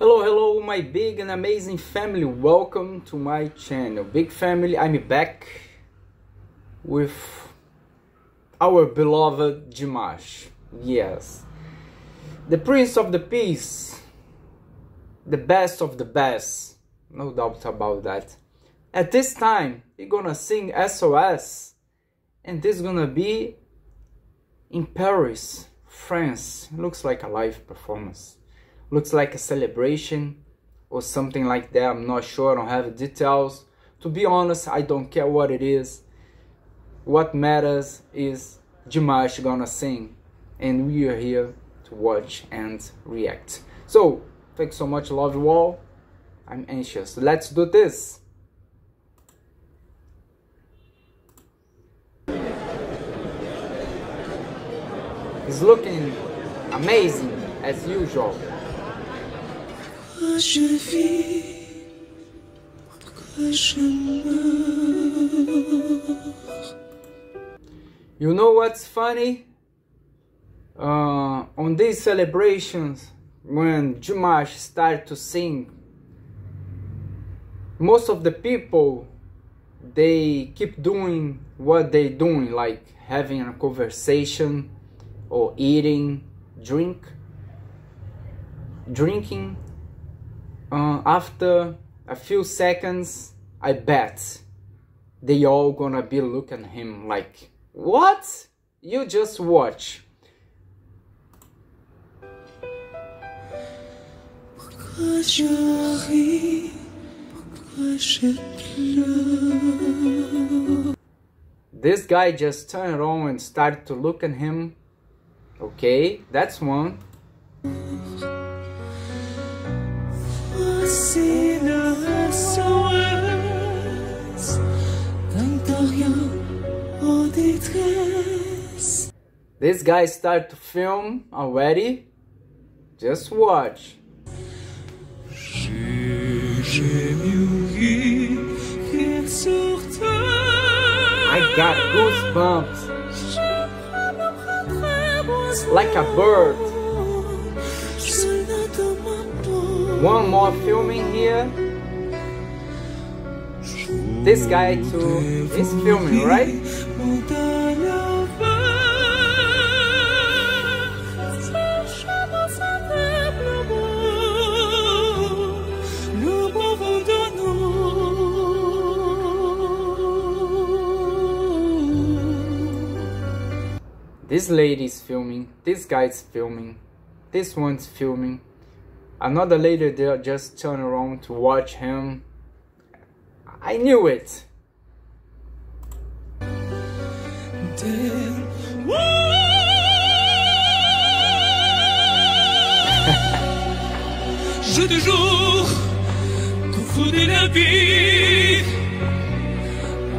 Hello, hello, my big and amazing family. Welcome to my channel. Big family, I'm back with our beloved Dimash. Yes, the Prince of the Peace, the best of the best, no doubt about that. At this time, we're gonna sing SOS, and this is gonna be in Paris, France. Looks like a live performance looks like a celebration or something like that. I'm not sure, I don't have details. To be honest, I don't care what it is. What matters is Dimash gonna sing and we are here to watch and react. So, thanks so much, love you all. I'm anxious. Let's do this. It's looking amazing as usual. Je vis, pourquoi je meurs. You know what's funny? Uh, on these celebrations, when Dimash start to sing, most of the people they keep doing what they doing, like having a conversation or eating, drink, drinking uh, after a few seconds, I bet they all gonna be looking at him like, what? You just watch. This guy just turned around and started to look at him. Okay, that's one. This guy start to film already. Just watch. I got goosebumps. Like a bird. One more filming here. This guy too is filming, right? This lady's filming, this guy's filming, this one's filming. Another lady there just turned around to watch him. I knew it. De jour, la vie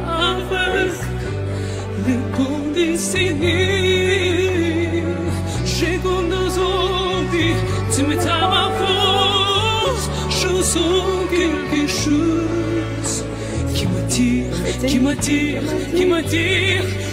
avec les condescendés. J'ai tu t'as quelque chose qui m'attire, qui m'attire, qui m'attire.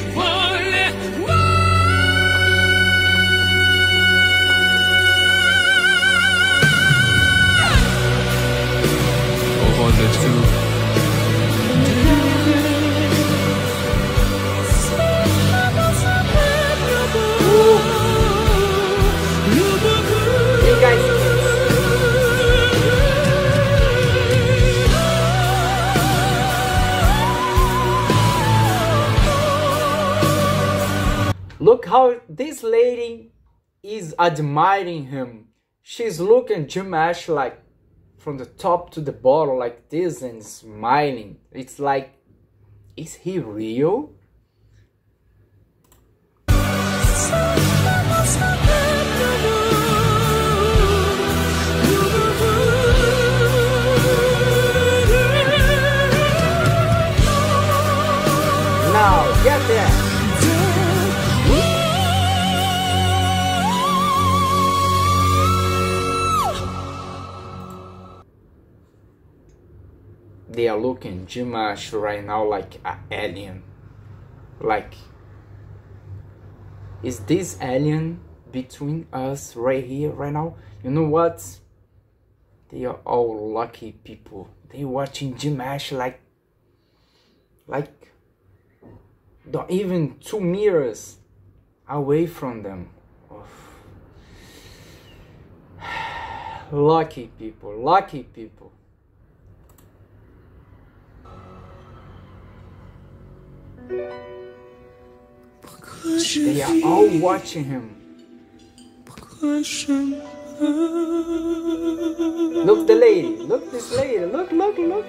This lady is admiring him. She's looking Dimash like from the top to the bottom like this and smiling. It's like, is he real? They are looking Dimash right now like an alien. Like, is this alien between us right here, right now? You know what? they are all lucky people. They watching Dimash like like not even two meters away from them. lucky people, lucky people. They are all watching him. Look the lady, look this lady, look, look, look.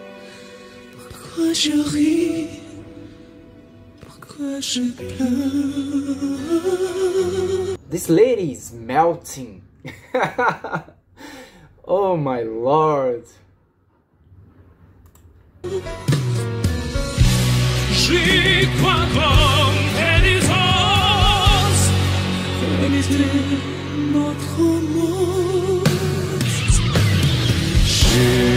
This lady is melting. oh my lord. J'y crois comme Pénitence Pénitence notre monde J'ai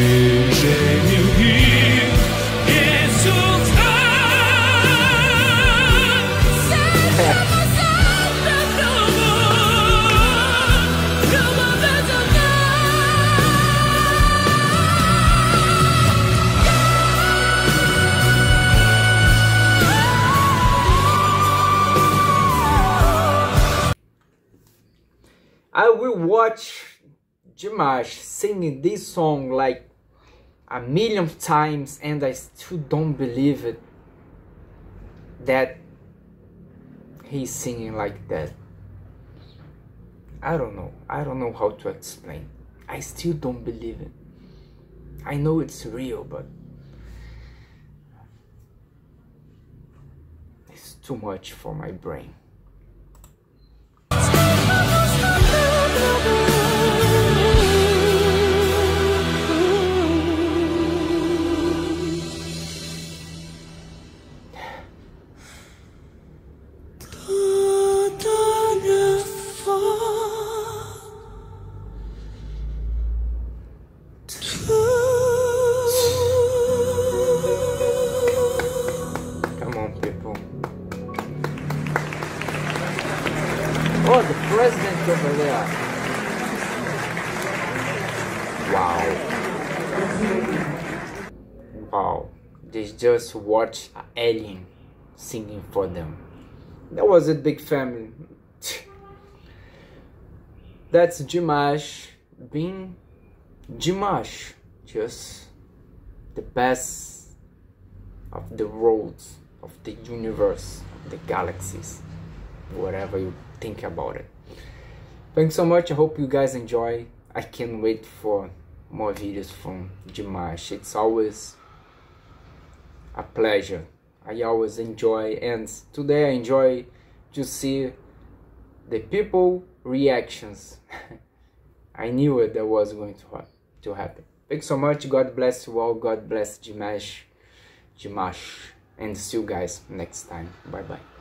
watch Dimash singing this song like a million times and I still don't believe it that he's singing like that. I don't know. I don't know how to explain. I still don't believe it. I know it's real, but it's too much for my brain. President over there. Wow. Wow. They just watched an alien singing for them. That was a big family. That's Dimash being Dimash. Just the best of the worlds, of the universe, of the galaxies, whatever you think about it. Thanks so much. I hope you guys enjoy. I can't wait for more videos from Dimash. It's always a pleasure. I always enjoy, and today I enjoy to see the people reactions. I knew it that was going to, ha- to happen. Thanks so much. God bless you all. God bless Dimash. Dimash. And see you guys next time. Bye bye.